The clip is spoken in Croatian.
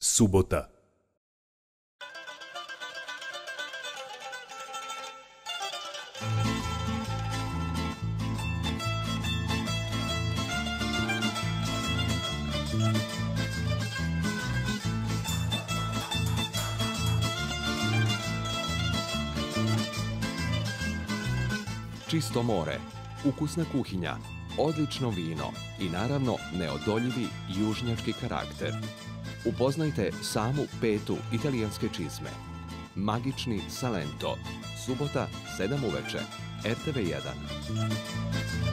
Subota. Čisto more, ukusna kuhinja, odlično vino i naravno neodoljivi južnjački karakter. Upoznajte samu petu italijanske čizme. Magični Salento. Subota, 7 uveče. RTV1.